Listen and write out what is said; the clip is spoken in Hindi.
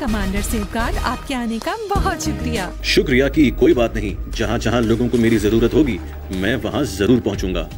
कमांडर सेफ़ आपके आने का बहुत शुक्रिया। शुक्रिया की कोई बात नहीं। जहाँ जहाँ लोगों को मेरी ज़रूरत होगी मैं वहाँ ज़रूर पहुँचूँगा।